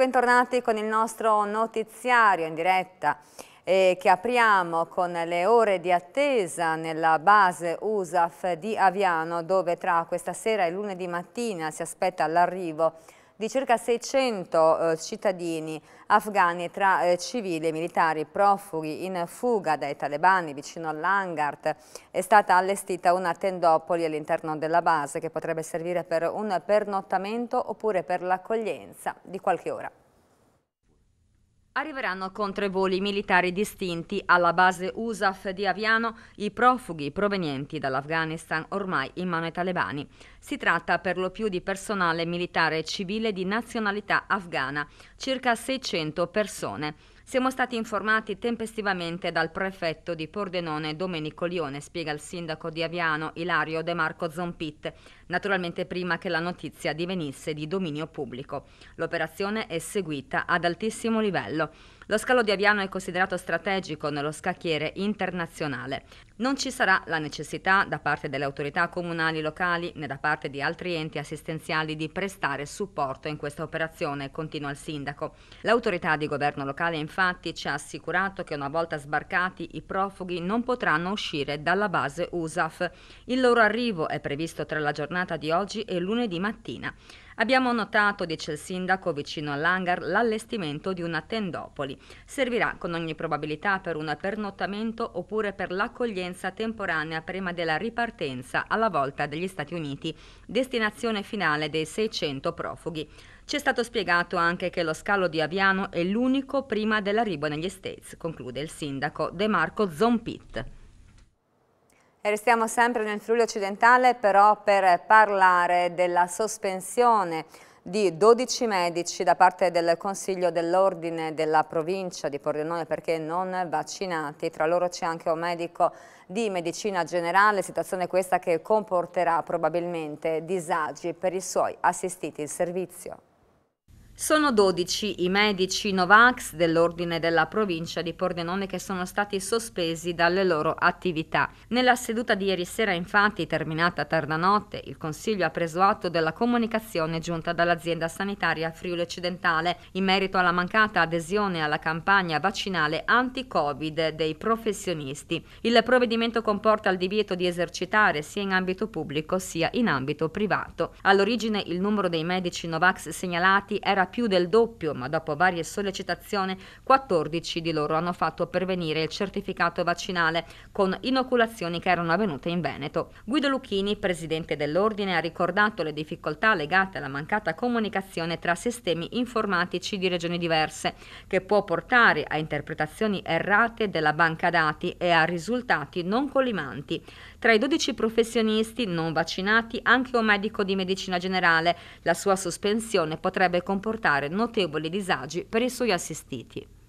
Bentornati con il nostro notiziario in diretta eh, che apriamo con le ore di attesa nella base USAF di Aviano dove tra questa sera e lunedì mattina si aspetta l'arrivo di circa 600 eh, cittadini afghani tra eh, civili e militari profughi in fuga dai talebani vicino all'Angart. È stata allestita una tendopoli all'interno della base che potrebbe servire per un pernottamento oppure per l'accoglienza di qualche ora. Arriveranno con tre voli militari distinti alla base USAF di Aviano i profughi provenienti dall'Afghanistan ormai in mano ai talebani. Si tratta per lo più di personale militare e civile di nazionalità afghana, circa 600 persone. Siamo stati informati tempestivamente dal prefetto di Pordenone Domenico Lione, spiega il sindaco di Aviano Ilario De Marco Zompit, naturalmente prima che la notizia divenisse di dominio pubblico. L'operazione è seguita ad altissimo livello. Lo scalo di Aviano è considerato strategico nello scacchiere internazionale. Non ci sarà la necessità da parte delle autorità comunali locali né da parte di altri enti assistenziali di prestare supporto in questa operazione, continua il sindaco. L'autorità di governo locale infatti ci ha assicurato che una volta sbarcati i profughi non potranno uscire dalla base USAF. Il loro arrivo è previsto tra la giornata di oggi e lunedì mattina. Abbiamo notato, dice il sindaco, vicino all'hangar, l'allestimento di una tendopoli. Servirà con ogni probabilità per un pernottamento oppure per l'accoglienza temporanea prima della ripartenza alla volta degli Stati Uniti, destinazione finale dei 600 profughi. Ci è stato spiegato anche che lo scalo di Aviano è l'unico prima dell'arrivo negli States, conclude il sindaco De Marco Zompit. E restiamo sempre nel Friuli occidentale però per parlare della sospensione di 12 medici da parte del Consiglio dell'Ordine della provincia di Pordenone perché non vaccinati. Tra loro c'è anche un medico di medicina generale, situazione questa che comporterà probabilmente disagi per i suoi assistiti in servizio. Sono 12 i medici Novax dell'ordine della provincia di Pordenone che sono stati sospesi dalle loro attività. Nella seduta di ieri sera, infatti, terminata tarda notte, il Consiglio ha preso atto della comunicazione giunta dall'azienda sanitaria Friuli Occidentale in merito alla mancata adesione alla campagna vaccinale anti-Covid dei professionisti. Il provvedimento comporta il divieto di esercitare sia in ambito pubblico sia in ambito privato. All'origine il numero dei medici Novax segnalati era più del doppio, ma dopo varie sollecitazioni 14 di loro hanno fatto pervenire il certificato vaccinale con inoculazioni che erano avvenute in Veneto. Guido Lucchini, presidente dell'ordine, ha ricordato le difficoltà legate alla mancata comunicazione tra sistemi informatici di regioni diverse, che può portare a interpretazioni errate della banca dati e a risultati non collimanti. Tra i 12 professionisti non vaccinati anche un medico di medicina generale. La sua sospensione potrebbe comportare notevoli disagi per i suoi assistiti.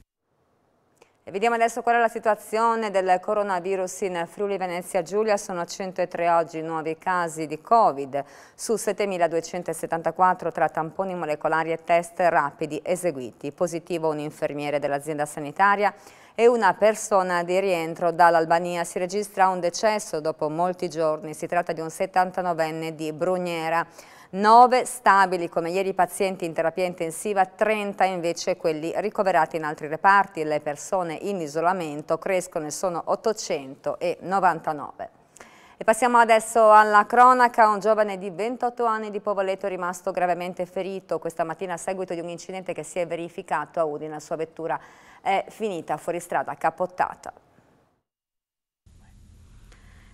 Vediamo adesso qual è la situazione del coronavirus in Friuli Venezia Giulia. Sono 103 oggi nuovi casi di Covid su 7.274 tra tamponi molecolari e test rapidi eseguiti. Positivo un infermiere dell'azienda sanitaria e una persona di rientro dall'Albania. Si registra un decesso dopo molti giorni, si tratta di un 79enne di Brugnera. 9 stabili come ieri pazienti in terapia intensiva, 30 invece quelli ricoverati in altri reparti. Le persone in isolamento crescono e sono 899. E passiamo adesso alla cronaca. Un giovane di 28 anni di Povoleto è rimasto gravemente ferito questa mattina a seguito di un incidente che si è verificato a Udine. La sua vettura è finita fuori strada, capottata.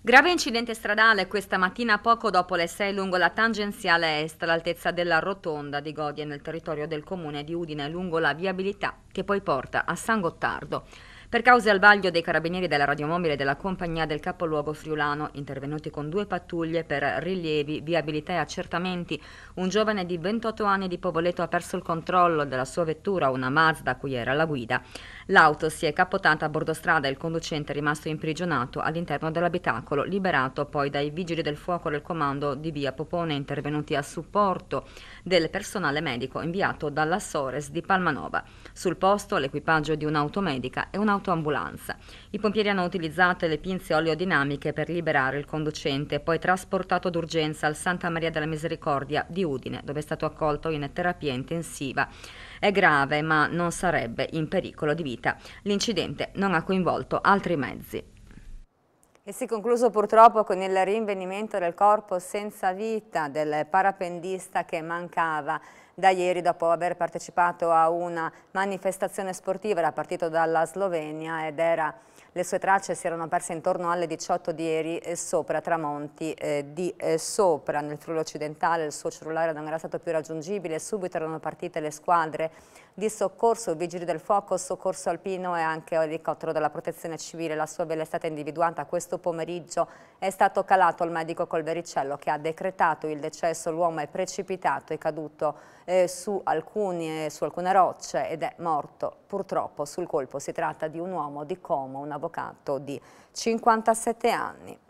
Grave incidente stradale questa mattina poco dopo le 6 lungo la tangenziale est all'altezza della rotonda di Godie nel territorio del comune di Udine lungo la viabilità che poi porta a San Gottardo. Per cause al vaglio dei carabinieri della radiomobile della compagnia del capoluogo friulano, intervenuti con due pattuglie per rilievi, viabilità e accertamenti, un giovane di 28 anni di Povoleto ha perso il controllo della sua vettura, una Mazda a cui era la guida. L'auto si è capotata a bordo strada e il conducente è rimasto imprigionato all'interno dell'abitacolo, liberato poi dai vigili del fuoco del comando di via Popone intervenuti a supporto del personale medico inviato dalla Sores di Palmanova. Sul posto l'equipaggio di un'automedica e un'automedica un'autoambulanza. I pompieri hanno utilizzato le pinze oleodinamiche per liberare il conducente, poi trasportato d'urgenza al Santa Maria della Misericordia di Udine, dove è stato accolto in terapia intensiva. È grave, ma non sarebbe in pericolo di vita. L'incidente non ha coinvolto altri mezzi. E si è concluso purtroppo con il rinvenimento del corpo senza vita del parapendista che mancava da ieri dopo aver partecipato a una manifestazione sportiva, era partito dalla Slovenia ed era le sue tracce si erano perse intorno alle 18 di ieri eh, sopra Tramonti eh, di eh, Sopra, nel Friuli occidentale il suo cellulare non era stato più raggiungibile, subito erano partite le squadre di soccorso, vigili del fuoco, soccorso alpino e anche elicottero della protezione civile. La sua vela è stata individuata questo pomeriggio, è stato calato il medico Colvericello che ha decretato il decesso, l'uomo è precipitato, è caduto eh, su, alcuni, su alcune rocce ed è morto purtroppo sul colpo. Si tratta di un uomo di Como, un avvocato di 57 anni.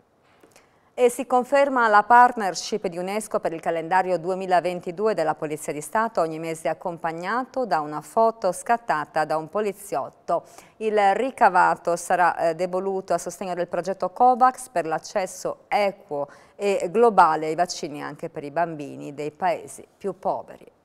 E si conferma la partnership di UNESCO per il calendario 2022 della Polizia di Stato, ogni mese accompagnato da una foto scattata da un poliziotto. Il ricavato sarà eh, devoluto a sostegno del progetto COVAX per l'accesso equo e globale ai vaccini anche per i bambini dei paesi più poveri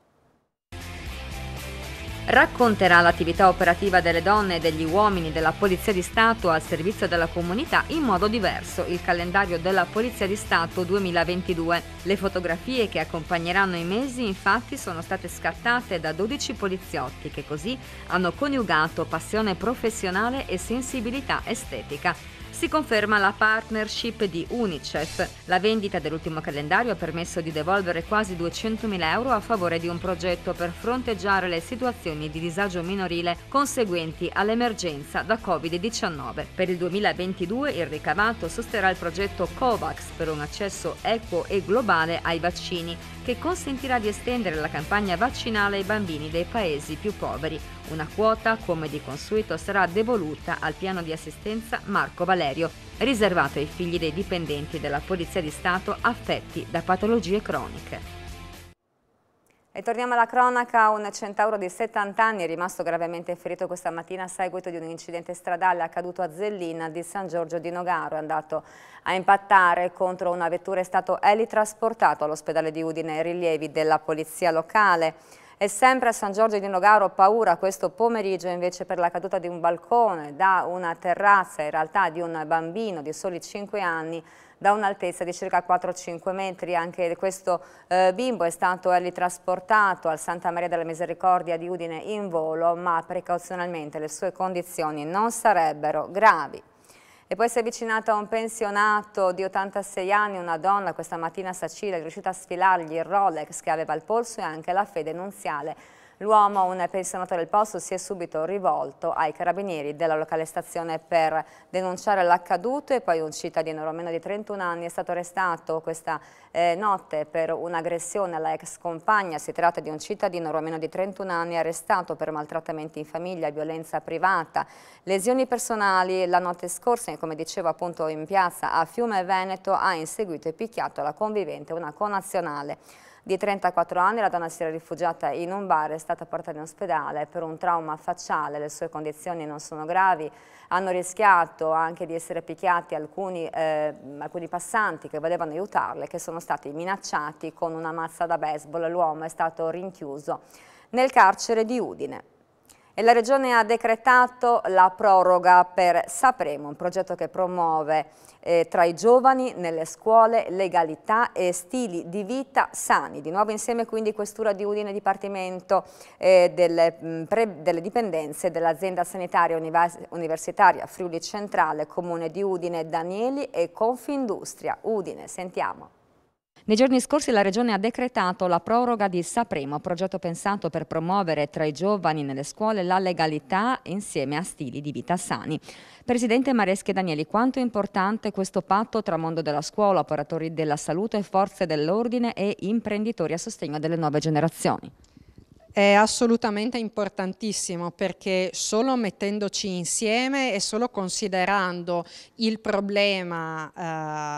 racconterà l'attività operativa delle donne e degli uomini della Polizia di Stato al servizio della comunità in modo diverso, il calendario della Polizia di Stato 2022. Le fotografie che accompagneranno i mesi infatti sono state scattate da 12 poliziotti che così hanno coniugato passione professionale e sensibilità estetica si conferma la partnership di Unicef. La vendita dell'ultimo calendario ha permesso di devolvere quasi 200.000 euro a favore di un progetto per fronteggiare le situazioni di disagio minorile conseguenti all'emergenza da Covid-19. Per il 2022 il ricavato sosterrà il progetto COVAX per un accesso equo e globale ai vaccini che consentirà di estendere la campagna vaccinale ai bambini dei paesi più poveri. Una quota, come di consueto, sarà devoluta al piano di assistenza Marco Valerio, riservato ai figli dei dipendenti della Polizia di Stato affetti da patologie croniche. E torniamo alla cronaca, un centauro di 70 anni è rimasto gravemente ferito questa mattina a seguito di un incidente stradale accaduto a Zellina di San Giorgio di Nogaro. È andato a impattare contro una vettura, è stato elitrasportato all'ospedale di Udine ai rilievi della polizia locale. E sempre a San Giorgio di Nogaro paura questo pomeriggio invece per la caduta di un balcone da una terrazza, in realtà di un bambino di soli 5 anni, da un'altezza di circa 4-5 metri. Anche questo eh, bimbo è stato trasportato al Santa Maria della Misericordia di Udine in volo, ma precauzionalmente le sue condizioni non sarebbero gravi. E poi si è avvicinata a un pensionato di 86 anni, una donna questa mattina a Sacile, è riuscita a sfilargli il Rolex che aveva al polso e anche la fede nunziale L'uomo, un pensionato del posto, si è subito rivolto ai carabinieri della locale stazione per denunciare l'accaduto e poi un cittadino romeno di 31 anni è stato arrestato questa eh, notte per un'aggressione alla ex compagna. Si tratta di un cittadino romeno di 31 anni arrestato per maltrattamenti in famiglia, violenza privata, lesioni personali. La notte scorsa, come dicevo appunto in piazza a Fiume Veneto, ha inseguito e picchiato la convivente, una connazionale di 34 anni, la donna si era rifugiata in un bar, è stata portata in ospedale per un trauma facciale, le sue condizioni non sono gravi, hanno rischiato anche di essere picchiati alcuni, eh, alcuni passanti che volevano aiutarle, che sono stati minacciati con una mazza da baseball, l'uomo è stato rinchiuso nel carcere di Udine. E la Regione ha decretato la proroga per Sapremo, un progetto che promuove eh, tra i giovani nelle scuole legalità e stili di vita sani. Di nuovo insieme quindi Questura di Udine Dipartimento eh, delle, mh, pre, delle, dipendenze dell'azienda sanitaria univers universitaria Friuli Centrale, Comune di Udine, Danieli e Confindustria. Udine, sentiamo. Nei giorni scorsi la Regione ha decretato la proroga di Sapremo, progetto pensato per promuovere tra i giovani nelle scuole la legalità insieme a stili di vita sani. Presidente Maresche Danieli, quanto è importante questo patto tra mondo della scuola, operatori della salute, forze dell'ordine e imprenditori a sostegno delle nuove generazioni? È assolutamente importantissimo perché solo mettendoci insieme e solo considerando il problema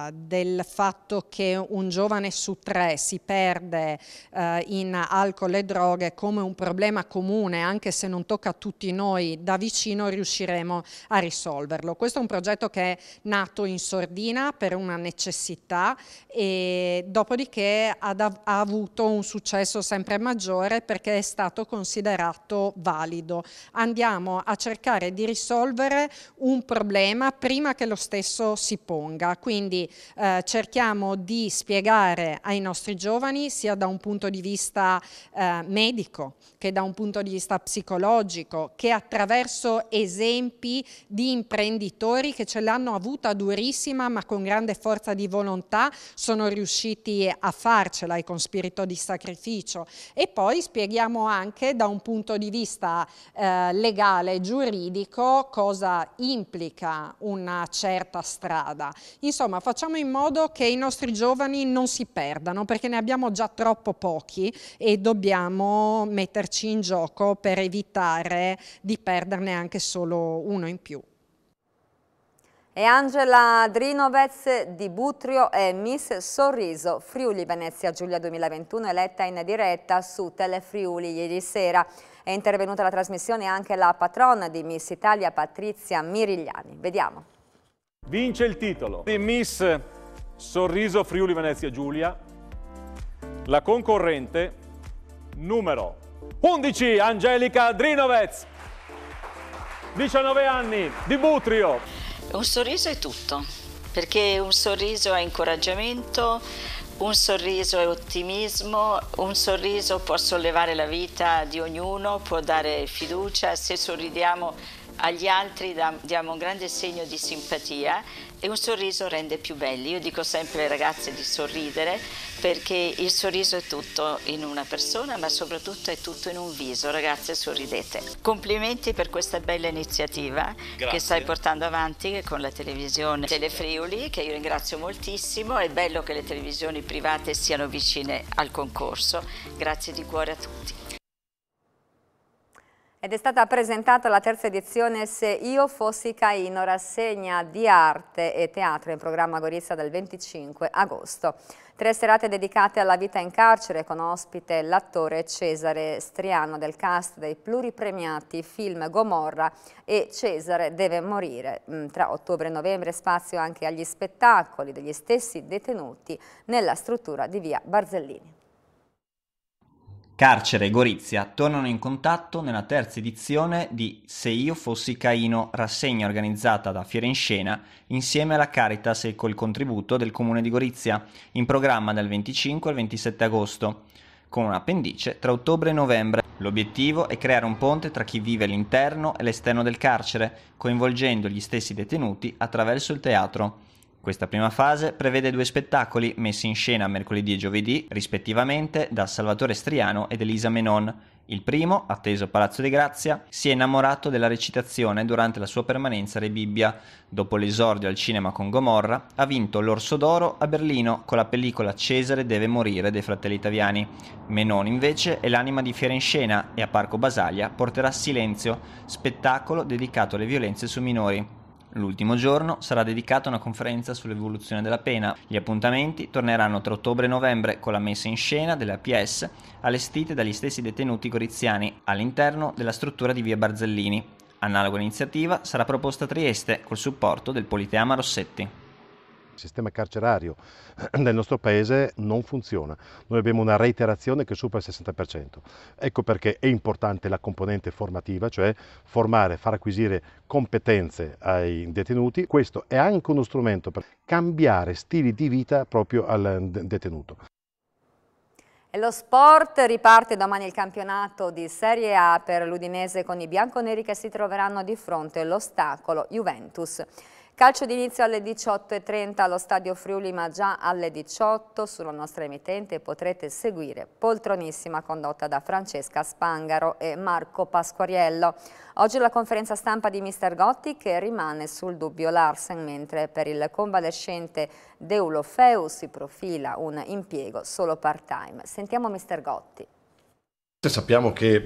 eh, del fatto che un giovane su tre si perde eh, in alcol e droghe come un problema comune, anche se non tocca a tutti noi da vicino, riusciremo a risolverlo. Questo è un progetto che è nato in sordina per una necessità e dopodiché ha, avuto un successo sempre maggiore perché è stato considerato valido. Andiamo a cercare di risolvere un problema prima che lo stesso si ponga, quindi eh, cerchiamo di spiegare ai nostri giovani sia da un punto di vista eh, medico che da un punto di vista psicologico, che attraverso esempi di imprenditori che ce l'hanno avuta durissima ma con grande forza di volontà sono riusciti a farcela e con spirito di sacrificio e poi spieghiamo anche da un punto di vista eh, legale giuridico cosa implica una certa strada. Insomma, facciamo in modo che i nostri giovani non si perdano perché ne abbiamo già troppo pochi e dobbiamo metterci in gioco per evitare di perderne anche solo uno in più. E Angela Drinovez di Butrio è Miss Sorriso Friuli Venezia Giulia 2021 eletta in diretta su Telefriuli ieri sera. È intervenuta alla trasmissione anche la patrona di Miss Italia Patrizia Mirigliani. Vediamo. Vince il titolo di Miss Sorriso Friuli Venezia Giulia la concorrente numero 11 Angelica Drinovez 19 anni di Butrio un sorriso è tutto, perché un sorriso è incoraggiamento, un sorriso è ottimismo, un sorriso può sollevare la vita di ognuno, può dare fiducia, se sorridiamo agli altri diamo un grande segno di simpatia e un sorriso rende più belli. Io dico sempre alle ragazze di sorridere perché il sorriso è tutto in una persona ma soprattutto è tutto in un viso. Ragazze sorridete. Complimenti per questa bella iniziativa Grazie. che stai portando avanti con la televisione Telefriuli che io ringrazio moltissimo. È bello che le televisioni private siano vicine al concorso. Grazie di cuore a tutti. Ed è stata presentata la terza edizione Se io fossi Caino, rassegna di arte e teatro in programma Gorizia del 25 agosto. Tre serate dedicate alla vita in carcere con ospite l'attore Cesare Striano del cast dei pluripremiati film Gomorra e Cesare deve morire. Mm, tra ottobre e novembre spazio anche agli spettacoli degli stessi detenuti nella struttura di via Barzellini. Carcere e Gorizia tornano in contatto nella terza edizione di Se io fossi Caino, rassegna organizzata da Fiera in Scena insieme alla Caritas e col contributo del comune di Gorizia, in programma dal 25 al 27 agosto, con un appendice tra ottobre e novembre. L'obiettivo è creare un ponte tra chi vive all'interno e l'esterno del carcere, coinvolgendo gli stessi detenuti attraverso il teatro. Questa prima fase prevede due spettacoli messi in scena mercoledì e giovedì, rispettivamente, da Salvatore Striano ed Elisa Menon. Il primo, atteso a Palazzo di Grazia, si è innamorato della recitazione durante la sua permanenza a Re Bibbia. Dopo l'esordio al cinema con Gomorra, ha vinto l'Orso d'Oro a Berlino con la pellicola Cesare deve morire dei fratelli italiani. Menon invece è l'anima di Fiera in Scena e a Parco Basaglia porterà Silenzio, spettacolo dedicato alle violenze su minori. L'ultimo giorno sarà dedicato a una conferenza sull'evoluzione della pena. Gli appuntamenti torneranno tra ottobre e novembre con la messa in scena delle APS allestite dagli stessi detenuti goriziani all'interno della struttura di via Barzellini. Analoga iniziativa sarà proposta a Trieste col supporto del Politeama Rossetti. Il sistema carcerario del nostro paese non funziona. Noi abbiamo una reiterazione che supera il 60%. Ecco perché è importante la componente formativa, cioè formare, far acquisire competenze ai detenuti. Questo è anche uno strumento per cambiare stili di vita proprio al detenuto. E lo sport riparte domani il campionato di Serie A per l'Udinese con i bianconeri che si troveranno di fronte all'ostacolo Juventus. Calcio d'inizio alle 18.30 allo Stadio Friuli, ma già alle 18 sulla nostra emittente potrete seguire Poltronissima condotta da Francesca Spangaro e Marco Pasquariello. Oggi la conferenza stampa di Mister Gotti che rimane sul dubbio Larsen, mentre per il convalescente Deulofeu si profila un impiego solo part-time. Sentiamo Mister Gotti. Sappiamo che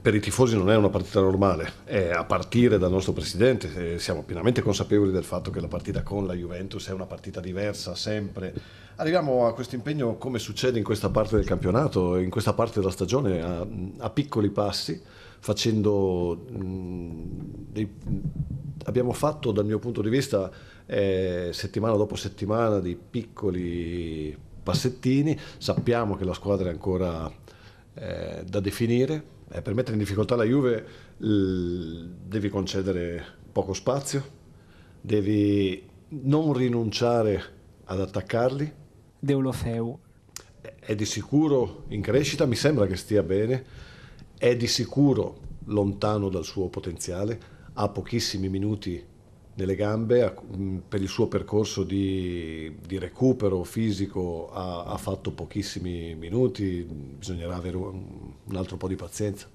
per i tifosi non è una partita normale, è a partire dal nostro presidente, eh, siamo pienamente consapevoli del fatto che la partita con la Juventus è una partita diversa sempre. Arriviamo a questo impegno come succede in questa parte del campionato, in questa parte della stagione, a, a piccoli passi, facendo mh, dei, abbiamo fatto dal mio punto di vista eh, settimana dopo settimana dei piccoli passettini, sappiamo che la squadra è ancora eh, da definire, eh, per mettere in difficoltà la Juve devi concedere poco spazio, devi non rinunciare ad attaccarli. Deulofeu. È di sicuro in crescita, mi sembra che stia bene, è di sicuro lontano dal suo potenziale, ha pochissimi minuti nelle gambe, per il suo percorso di, di recupero fisico ha, ha, fatto pochissimi minuti, bisognerà avere un, un altro po' di pazienza.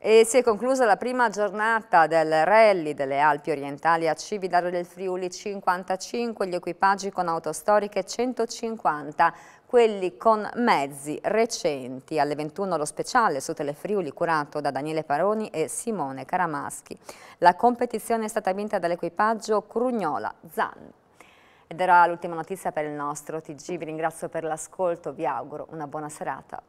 E si è conclusa la prima giornata del rally delle Alpi orientali a Cividaro del Friuli 55, gli equipaggi con auto storiche 150, quelli con mezzi recenti. Alle 21 lo speciale su Telefriuli curato da Daniele Paroni e Simone Caramaschi. La competizione è stata vinta dall'equipaggio Crugnola Zan. Ed era l'ultima notizia per il nostro TG, vi ringrazio per l'ascolto, vi auguro una buona serata.